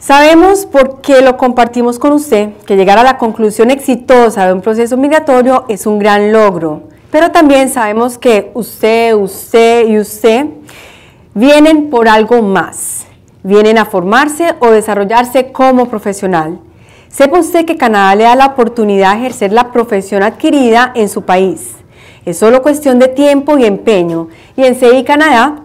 Sabemos por qué lo compartimos con usted que llegar a la conclusión exitosa de un proceso migratorio es un gran logro, pero también sabemos que usted, usted y usted vienen por algo más, vienen a formarse o desarrollarse como profesional. Sepa usted que Canadá le da la oportunidad de ejercer la profesión adquirida en su país. Es solo cuestión de tiempo y empeño y en CI Canadá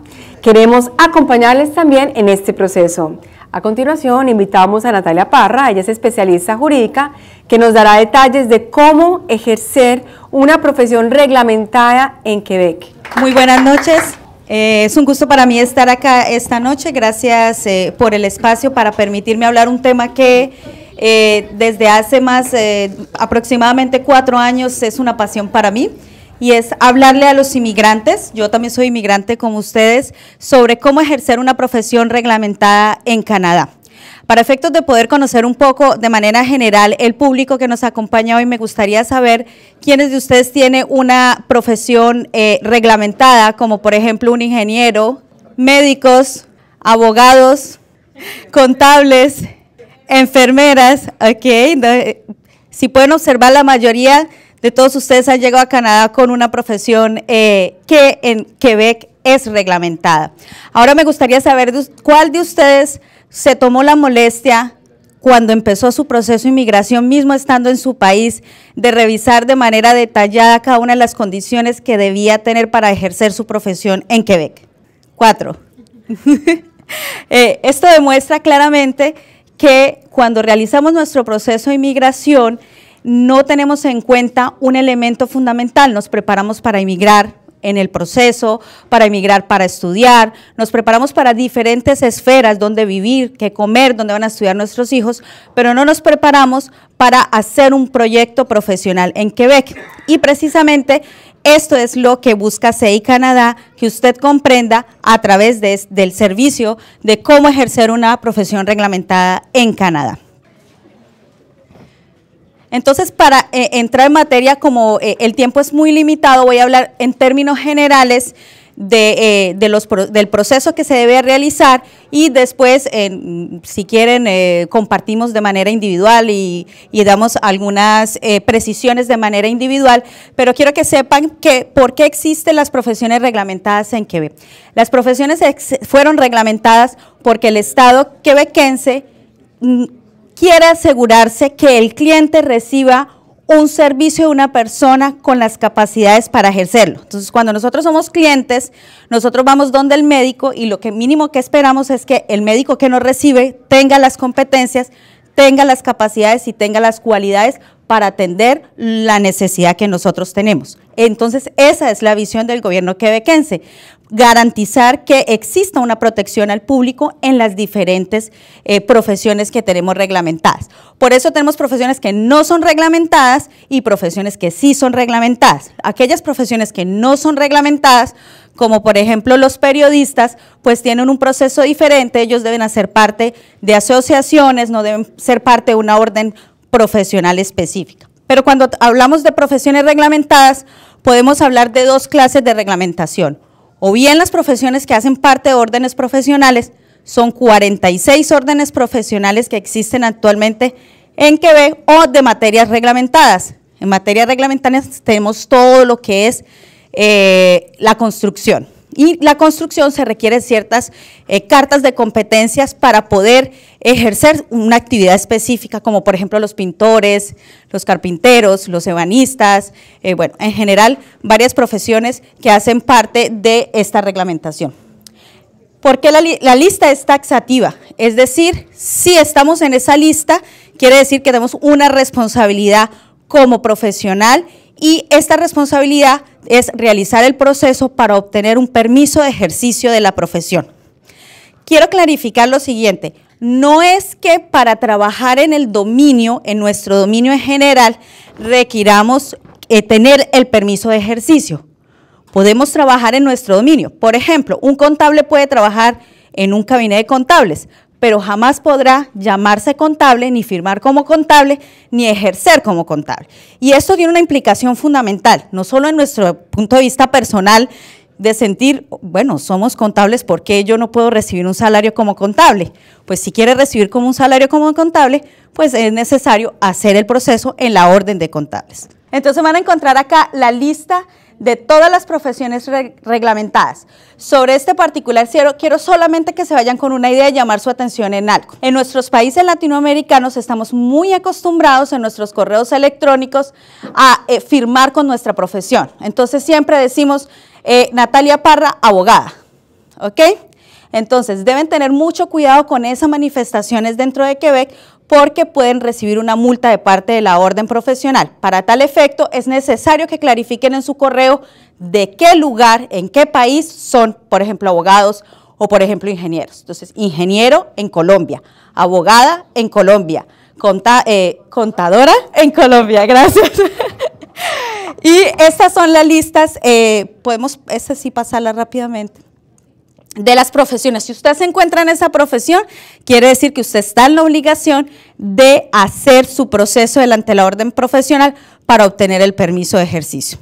queremos acompañarles también en este proceso. A continuación, invitamos a Natalia Parra, ella es especialista jurídica, que nos dará detalles de cómo ejercer una profesión reglamentada en Quebec. Muy buenas noches. Eh, es un gusto para mí estar acá esta noche. Gracias eh, por el espacio para permitirme hablar un tema que eh, desde hace más aproximadamente cuatro años es una pasión para mí y es hablarle a los inmigrantes, yo también soy inmigrante como ustedes, sobre cómo ejercer una profesión reglamentada en Canadá. Para efectos de poder conocer un poco de manera general el público que nos acompaña hoy, me gustaría saber quiénes de ustedes tienen una profesión eh, reglamentada, como por ejemplo un ingeniero, médicos, abogados, contables, enfermeras, ok. Si pueden observar, la mayoría de todos ustedes han llegado a Canadá con una profesión eh, que en Quebec es reglamentada. Ahora me gustaría saber cuál de ustedes se tomó la molestia cuando empezó su proceso de inmigración, mismo estando en su país, de revisar de manera detallada cada una de las condiciones que debía tener para ejercer su profesión en Quebec. Cuatro. Eh, esto demuestra claramente que cuando realizamos nuestro proceso de inmigración, no tenemos en cuenta un elemento fundamental, nos preparamos para emigrar en el proceso, para emigrar para estudiar, nos preparamos para diferentes esferas donde vivir, qué comer, donde van a estudiar nuestros hijos, pero no nos preparamos para hacer un proyecto profesional en Quebec. Y precisamente esto es lo que busca CEI Canadá, que usted comprenda a través del servicio de cómo ejercer una profesión reglamentada en Canadá. Entonces, para eh, entrar en materia, como eh, el tiempo es muy limitado, voy a hablar en términos generales de, eh, del proceso que se debe realizar y después, si quieren, compartimos de manera individual y, damos algunas precisiones de manera individual, pero quiero que sepan que por qué existen las profesiones reglamentadas en Quebec. Las profesiones fueron reglamentadas porque el Estado quebequense mm, quiere asegurarse que el cliente reciba un servicio de una persona con las capacidades para ejercerlo. Entonces, cuando nosotros somos clientes, nosotros vamos donde el médico y lo que mínimo que esperamos es que el médico que nos recibe tenga las competencias, tenga las capacidades y tenga las cualidades para atender la necesidad que nosotros tenemos. Entonces, esa es la visión del gobierno quebequense garantizar que exista una protección al público en las diferentes eh, profesiones que tenemos reglamentadas. Por eso tenemos profesiones que no son reglamentadas y profesiones que sí son reglamentadas. Aquellas profesiones que no son reglamentadas, como por ejemplo los periodistas, pues tienen un proceso diferente, ellos deben hacer parte de asociaciones, no deben ser parte de una orden profesional específica. Pero cuando hablamos de profesiones reglamentadas, podemos hablar de dos clases de reglamentación o bien las profesiones que hacen parte de órdenes profesionales, son 46 órdenes profesionales que existen actualmente en Quebec o de materias reglamentadas. En materias reglamentarias tenemos todo lo que es eh, la construcción. Y la construcción se requiere ciertas eh, cartas de competencias para poder ejercer una actividad específica, como por ejemplo los pintores, los carpinteros, los ebanistas, eh, bueno, en general varias profesiones que hacen parte de esta reglamentación. ¿Por qué la lista es taxativa? Es decir, si estamos en esa lista, quiere decir que tenemos una responsabilidad como profesional y esta responsabilidad es realizar el proceso para obtener un permiso de ejercicio de la profesión. Quiero clarificar lo siguiente, no es que para trabajar en el dominio, en nuestro dominio en general, requiramos eh, tener el permiso de ejercicio. Podemos trabajar en nuestro dominio. Por ejemplo, un contable puede trabajar en un gabinete de contables, pero jamás podrá llamarse contable, ni firmar como contable, ni ejercer como contable. Y esto tiene una implicación fundamental, no solo en nuestro punto de vista personal, de sentir, bueno, somos contables, ¿por qué yo no puedo recibir un salario como contable? Pues si quiere recibir como un salario como contable, pues es necesario hacer el proceso en la orden de contables. Entonces van a encontrar acá la lista de todas las profesiones reglamentadas. Sobre este particular quiero, quiero solamente que se vayan con una idea y llamar su atención en algo. En nuestros países latinoamericanos estamos muy acostumbrados en nuestros correos electrónicos a eh, firmar con nuestra profesión. Entonces siempre decimos eh, Natalia Parra, abogada. ¿Ok? Entonces deben tener mucho cuidado con esas manifestaciones dentro de Quebec porque pueden recibir una multa de parte de la orden profesional. Para tal efecto, es necesario que clarifiquen en su correo de qué lugar, en qué país son, por ejemplo, abogados o, por ejemplo, ingenieros. Entonces, ingeniero en Colombia, abogada en Colombia, eh, contadora en Colombia, gracias. y estas son las listas, eh, podemos, esta sí pasarla rápidamente de las profesiones. Si usted se encuentra en esa profesión, quiere decir que usted está en la obligación de hacer su proceso delante de la orden profesional para obtener el permiso de ejercicio.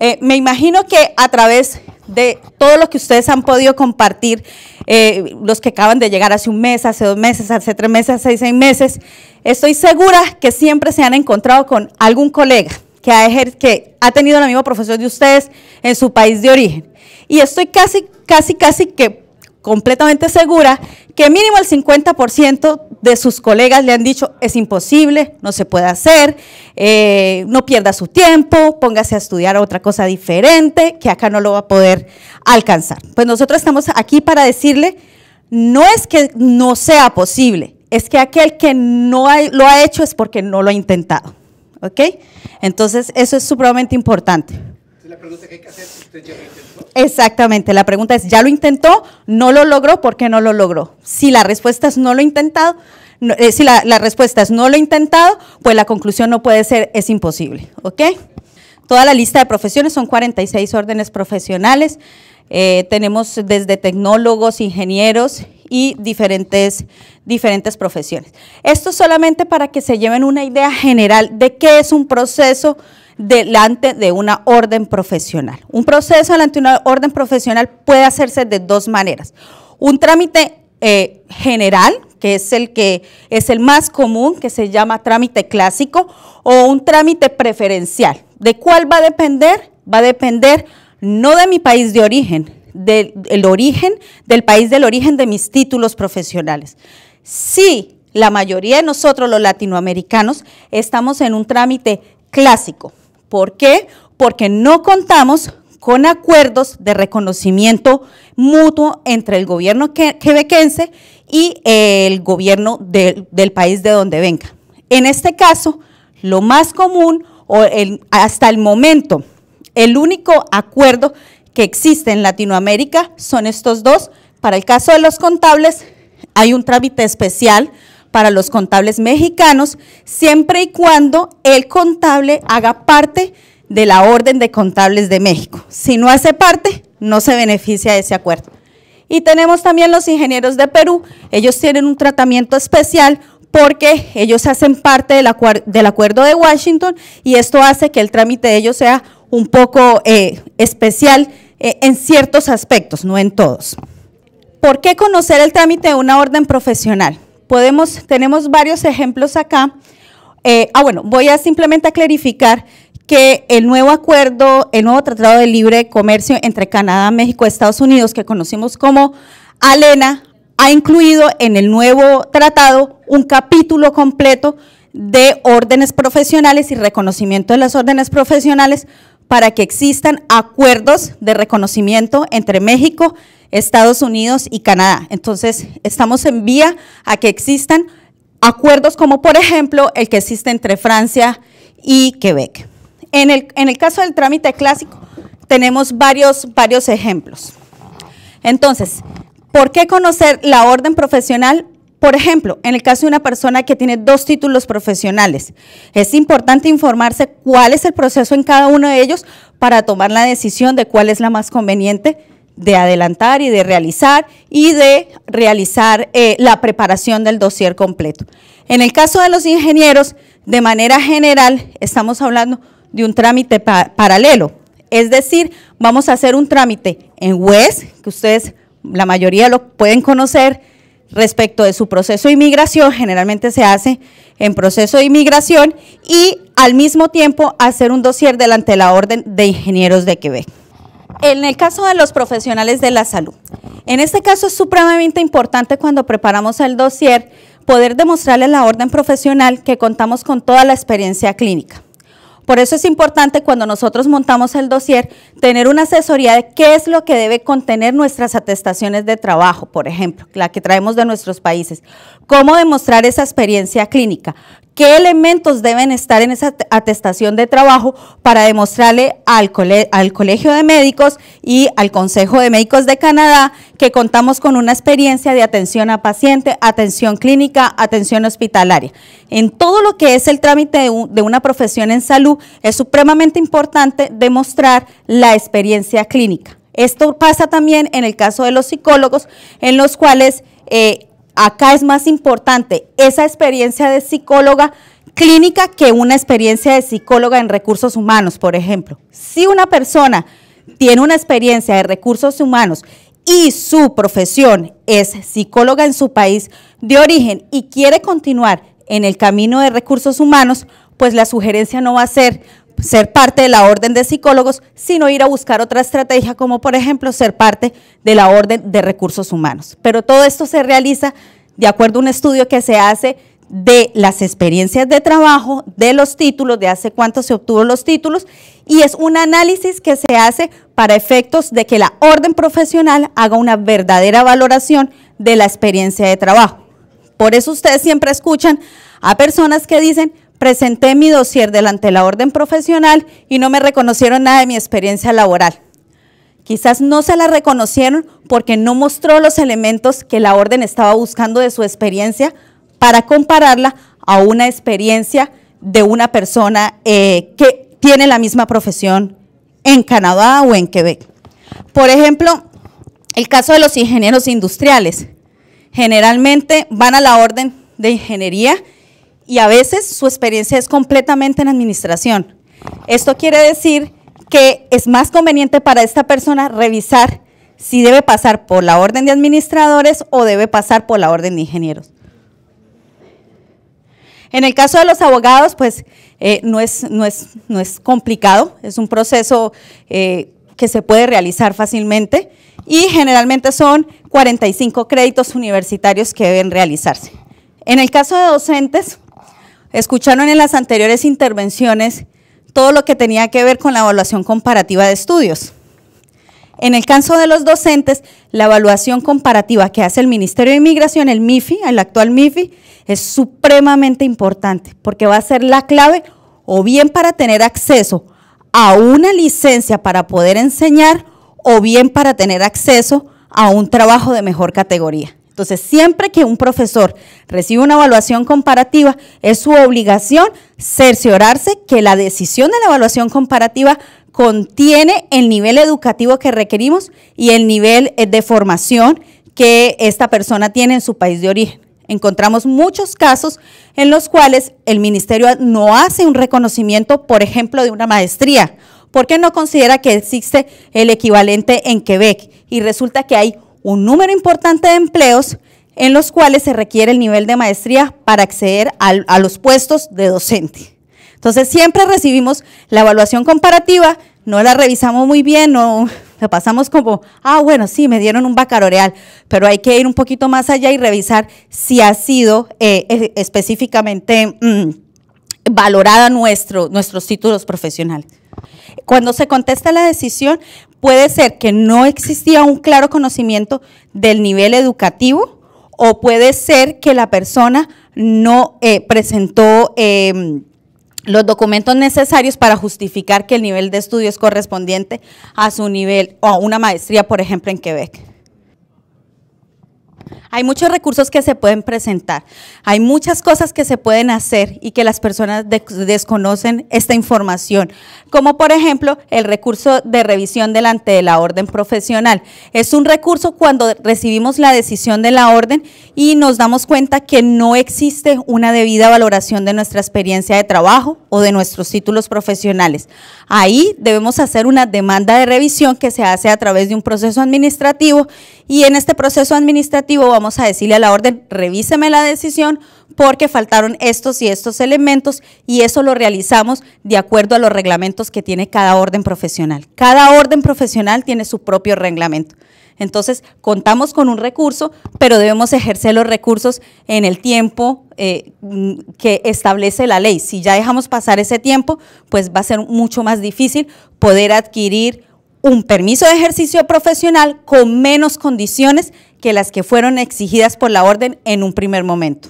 Eh, me imagino que a través de todo lo que ustedes han podido compartir, eh, los que acaban de llegar hace un mes, hace dos meses, hace tres meses, hace seis meses, estoy segura que siempre se han encontrado con algún colega que ha, que ha tenido la misma profesión de ustedes en su país de origen. Y estoy casi casi, casi que completamente segura que mínimo el 50% de sus colegas le han dicho es imposible, no se puede hacer, eh, no pierda su tiempo, póngase a estudiar otra cosa diferente, que acá no lo va a poder alcanzar. Pues nosotros estamos aquí para decirle, no es que no sea posible, es que aquel que no lo ha hecho es porque no lo ha intentado. ¿Ok? Entonces, eso es supremamente importante. La pregunta que hay que hacer, ¿usted ya lo intentó? Exactamente, la pregunta es, ¿ya lo intentó? ¿No lo logró? ¿Por qué no lo logró? Si la respuesta es no lo he intentado, eh, si la, respuesta es no lo intentado, pues la conclusión no puede ser es imposible, ¿ok? Toda la lista de profesiones son 46 órdenes profesionales. Eh, tenemos desde tecnólogos, ingenieros y diferentes, diferentes profesiones. Esto solamente para que se lleven una idea general de qué es un proceso delante de una orden profesional. Un proceso delante de una orden profesional puede hacerse de dos maneras. Un trámite eh, general, que es el que es el más común, que se llama trámite clásico, o un trámite preferencial. ¿De cuál va a depender? Va a depender no de mi país de origen, del origen, del país del origen de mis títulos profesionales. Si la mayoría de nosotros, los latinoamericanos, estamos en un trámite clásico, ¿Por qué? Porque no contamos con acuerdos de reconocimiento mutuo entre el gobierno quebequense y el gobierno del país de donde venga. En este caso, lo más común o hasta el momento, el único acuerdo que existe en Latinoamérica son estos dos. Para el caso de los contables, hay un trámite especial para los contables mexicanos, siempre y cuando el contable haga parte de la Orden de Contables de México. Si no hace parte, no se beneficia de ese acuerdo. Y tenemos también los ingenieros de Perú, ellos tienen un tratamiento especial porque ellos hacen parte del, acuerdo de Washington y esto hace que el trámite de ellos sea un poco eh, especial eh, en ciertos aspectos, no en todos. ¿Por qué conocer el trámite de una orden profesional? Podemos, tenemos varios ejemplos acá. Eh, ah, bueno, voy a simplemente a clarificar que el nuevo acuerdo, el nuevo Tratado de Libre Comercio entre Canadá, México y Estados Unidos, que conocimos como ALENA, ha incluido en el nuevo tratado un capítulo completo de órdenes profesionales y reconocimiento de las órdenes profesionales para que existan acuerdos de reconocimiento entre México, Estados Unidos y Canadá. Entonces, estamos en vía a que existan acuerdos como por ejemplo el que existe entre Francia y Quebec. En el, en el caso del trámite clásico tenemos varios, varios ejemplos. Entonces, ¿por qué conocer la orden profesional? Por ejemplo, en el caso de una persona que tiene dos títulos profesionales, es importante informarse cuál es el proceso en cada uno de ellos para tomar la decisión de cuál es la más conveniente de adelantar y de realizar y de realizar eh, la preparación del dossier completo. En el caso de los ingenieros, de manera general, estamos hablando de un trámite paralelo. Es decir, vamos a hacer un trámite en WES, que ustedes, la mayoría lo pueden conocer, respecto de su proceso de inmigración, generalmente se hace en proceso de inmigración, y al mismo tiempo hacer un dossier delante de la Orden de Ingenieros de Quebec. En el caso de los profesionales de la salud, en este caso es supremamente importante cuando preparamos el dossier poder demostrarle a la orden profesional que contamos con toda la experiencia clínica. Por eso es importante cuando nosotros montamos el dossier tener una asesoría de qué es lo que debe contener nuestras atestaciones de trabajo, por ejemplo, la que traemos de nuestros países. Cómo demostrar esa experiencia clínica, qué elementos deben estar en esa atestación de trabajo para demostrarle al, al, Colegio de Médicos y al Consejo de Médicos de Canadá que contamos con una experiencia de atención a paciente, atención clínica, atención hospitalaria. En todo lo que es el trámite de, de una profesión en salud, es supremamente importante demostrar la experiencia clínica. Esto pasa también en el caso de los psicólogos, en los cuales eh, Acá es más importante esa experiencia de psicóloga clínica que una experiencia de psicóloga en recursos humanos, por ejemplo. Si una persona tiene una experiencia de recursos humanos y su profesión es psicóloga en su país de origen y quiere continuar en el camino de recursos humanos, pues la sugerencia no va a ser ser parte de la orden de psicólogos, sino ir a buscar otra estrategia, como por ejemplo ser parte de la orden de recursos humanos. Pero todo esto se realiza de acuerdo a un estudio que se hace de las experiencias de trabajo, de los títulos, de hace cuánto se obtuvo los títulos, y es un análisis que se hace para efectos de que la orden profesional haga una verdadera valoración de la experiencia de trabajo. Por eso ustedes siempre escuchan a personas que dicen, presenté mi dossier delante de la orden profesional y no me reconocieron nada de mi experiencia laboral. Quizás no se la reconocieron porque no mostró los elementos que la orden estaba buscando de su experiencia para compararla a una experiencia de una persona eh, que tiene la misma profesión en Canadá o en Quebec. Por ejemplo, el caso de los ingenieros industriales. Generalmente van a la orden de ingeniería y a veces su experiencia es completamente en administración. Esto quiere decir que es más conveniente para esta persona revisar si debe pasar por la orden de administradores o debe pasar por la orden de ingenieros. En el caso de los abogados, pues eh, no, es, no, es, no, es, complicado, es un proceso eh, que se puede realizar fácilmente y generalmente son 45 créditos universitarios que deben realizarse. En el caso de docentes, Escucharon en las anteriores intervenciones todo lo que tenía que ver con la evaluación comparativa de estudios. En el caso de los docentes, la evaluación comparativa que hace el Ministerio de Inmigración, el MIFI, el actual MIFI, es supremamente importante porque va a ser la clave o bien para tener acceso a una licencia para poder enseñar o bien para tener acceso a un trabajo de mejor categoría. Entonces, siempre que un profesor recibe una evaluación comparativa, es su obligación cerciorarse que la decisión de la evaluación comparativa contiene el nivel educativo que requerimos y el nivel eh, de formación que esta persona tiene en su país de origen. Encontramos muchos casos en los cuales el ministerio no hace un reconocimiento, por ejemplo, de una maestría, porque no considera que existe el equivalente en Quebec y resulta que hay un número importante de empleos en los cuales se requiere el nivel de maestría para acceder a los puestos de docente. Entonces siempre recibimos la evaluación comparativa, no la revisamos muy bien, no la pasamos como, ah, bueno, sí, me dieron un baccalaureal, pero hay que ir un poquito más allá y revisar si ha sido eh, específicamente mm, valorada nuestro, nuestros títulos profesionales. Cuando se contesta la decisión, puede ser que no existía un claro conocimiento del nivel educativo o puede ser que la persona no eh, presentó em, los documentos necesarios para justificar que el nivel de estudio es correspondiente a su nivel o a una maestría, por ejemplo, en Quebec. Hay muchos recursos que se pueden presentar, hay muchas cosas que se pueden hacer y que las personas desconocen esta información, como por ejemplo el recurso de revisión delante de la orden profesional. Es un recurso cuando recibimos la decisión de la orden y nos damos cuenta que no existe una debida valoración de nuestra experiencia de trabajo o de nuestros títulos profesionales. Ahí debemos hacer una demanda de revisión que se hace a través de un proceso administrativo y en este proceso administrativo vamos a decirle a la orden, revíseme la decisión porque faltaron estos y estos elementos y eso lo realizamos de acuerdo a los reglamentos que tiene cada orden profesional. Cada orden profesional tiene su propio reglamento. Entonces, contamos con un recurso, pero debemos ejercer los recursos en el tiempo eh, que establece la ley. Si ya dejamos pasar ese tiempo, pues va a ser mucho más difícil poder adquirir un permiso de ejercicio profesional con menos condiciones que las que fueron exigidas por la orden en un primer momento.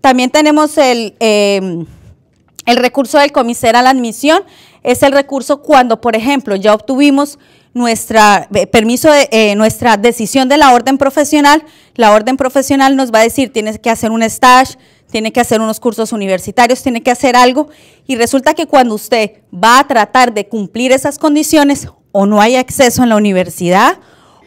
También tenemos el, em, el recurso del comisario a la admisión. Es el recurso cuando, por ejemplo, ya obtuvimos nuestra eh, permiso de, eh, nuestra decisión de la orden profesional. La orden profesional nos va a decir, tienes que hacer un stage, tiene que hacer unos cursos universitarios, tiene que hacer algo. Y resulta que cuando usted va a tratar de cumplir esas condiciones, o no hay acceso en la universidad,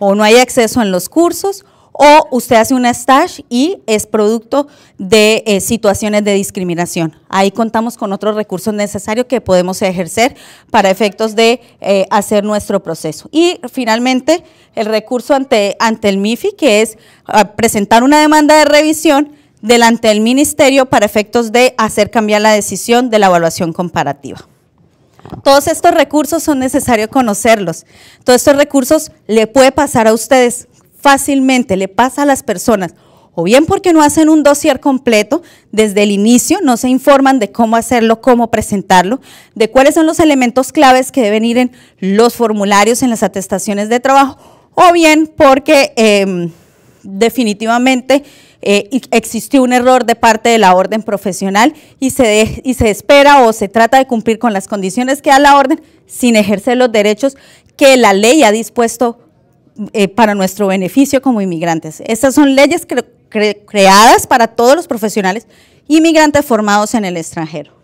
o no hay acceso en los cursos, o usted hace un stage y es producto de eh, situaciones de discriminación. Ahí contamos con otros recursos necesarios que podemos ejercer para efectos de eh, hacer nuestro proceso. Y finalmente, el recurso ante, ante el MIFI, que es ah, presentar una demanda de revisión delante del ministerio para efectos de hacer cambiar la decisión de la evaluación comparativa. Todos estos recursos son necesarios conocerlos. Todos estos recursos le puede pasar a ustedes fácilmente, le pasa a las personas, o bien porque no hacen un dossier completo desde el inicio, no se informan de cómo hacerlo, cómo presentarlo, de cuáles son los elementos claves que deben ir en los formularios, en las atestaciones de trabajo, o bien porque em, definitivamente eh, existió un error de parte de la orden profesional y se, y se espera o se trata de cumplir con las condiciones que da la orden sin ejercer los derechos que la ley ha dispuesto eh, para nuestro beneficio como inmigrantes. Estas son leyes creadas para todos los profesionales inmigrantes formados en el extranjero.